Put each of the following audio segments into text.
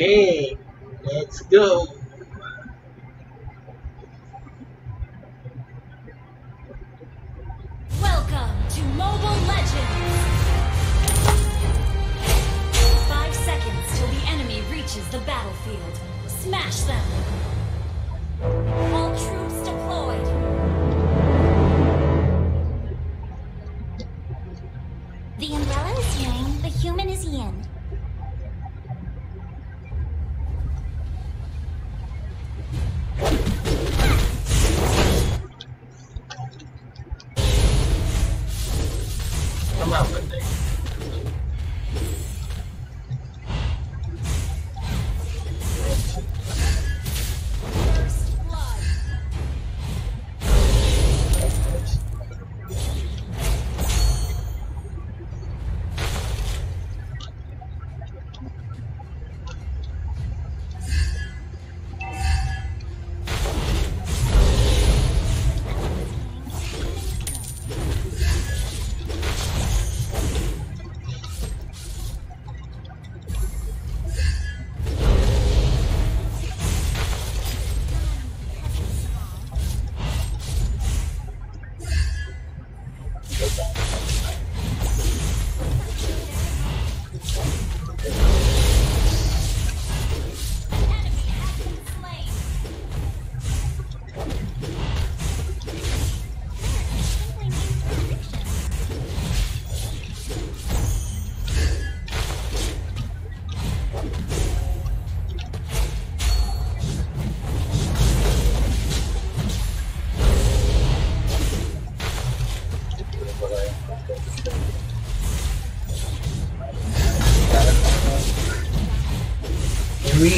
Okay, let's go. Welcome to Mobile Legends! Five seconds till the enemy reaches the battlefield. Smash them! Come on, Monday.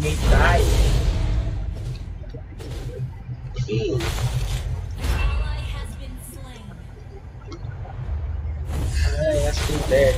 mate, die. Ew. Ally has been slain. That's too dead.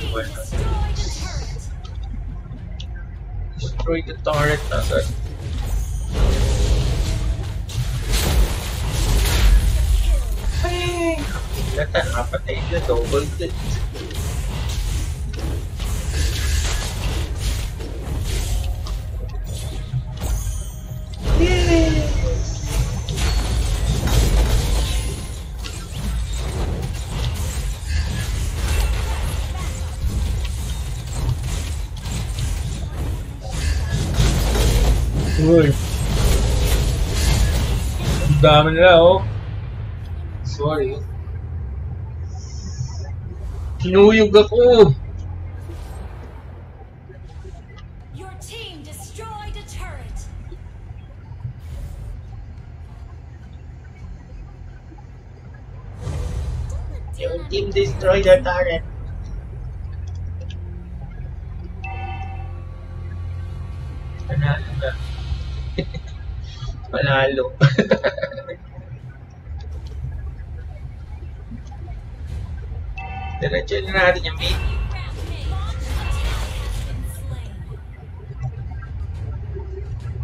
buhay natin. Destroy the turret. Nasa Kill. Yata, nakapatay na. Double. Dami nila, oh. Sorry. Kinuyog ako. Your team destroyed a turret. Yung team destroy the turret. Panalo na. Panalo.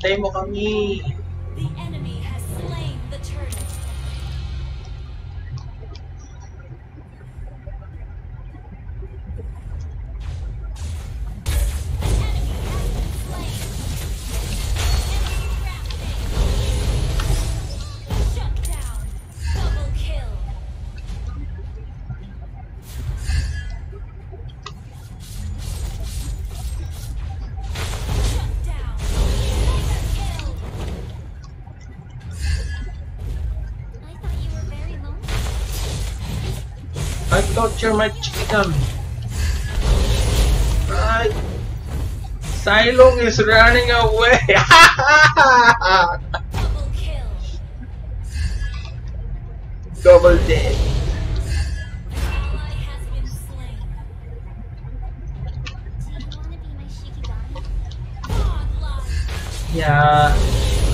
Hintay mo kami. I my chicken. Right. Zilong is running away. Double kill. Double dead. Yeah,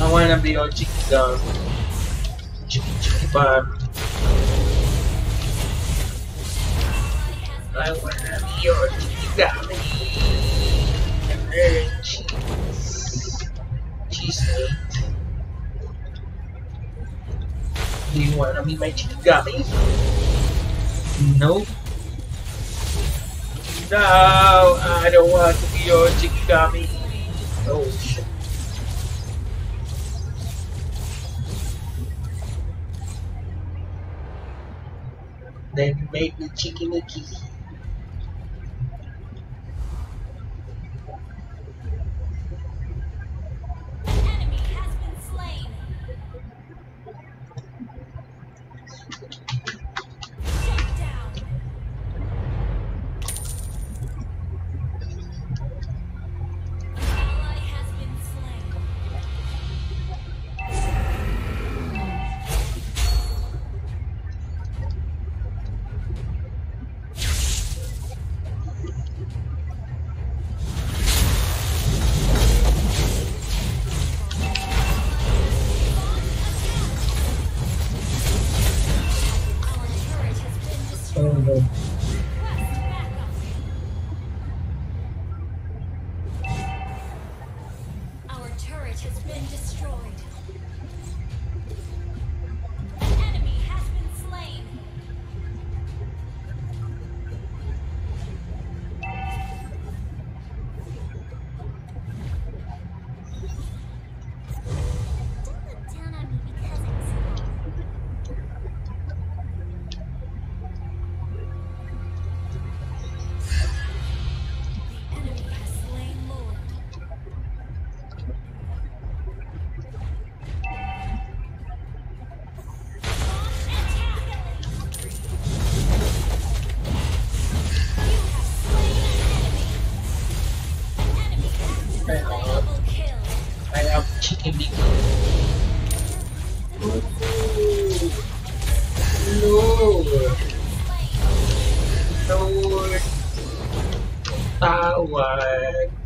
I wanna be your chicken gun. Chicky I wanna be your gun. And cheese. Cheese meat. Do you wanna be my chicken gummy? No. No, I don't want to be your chicken gummy. Oh shit. Then make me chicken icky. Has been destroyed. Tawad.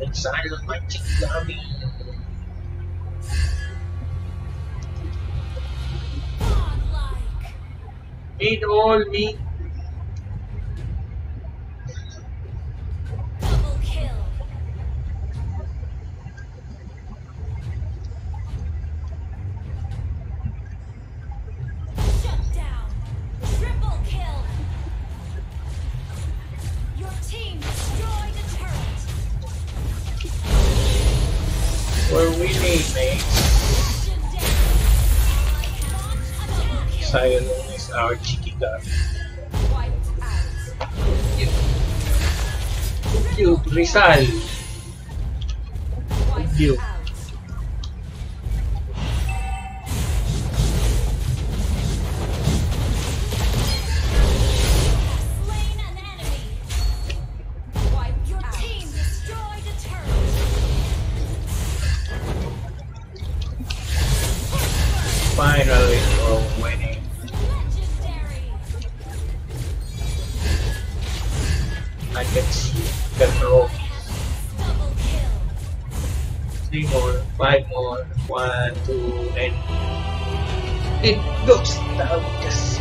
inside of my teeth, dummy. All meat Wipe your team destroyed a turret. Finally, we're winning. Five more, one, two, and it looks down just